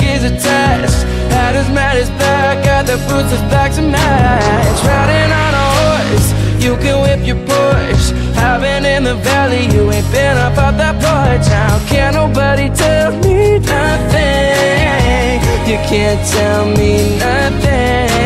Is attached. Had his mad as back, got the boots of back to match. Riding on a horse, you can whip your Porsche. I've been in the valley, you ain't been up out that porch. How can nobody tell me nothing? You can't tell me nothing.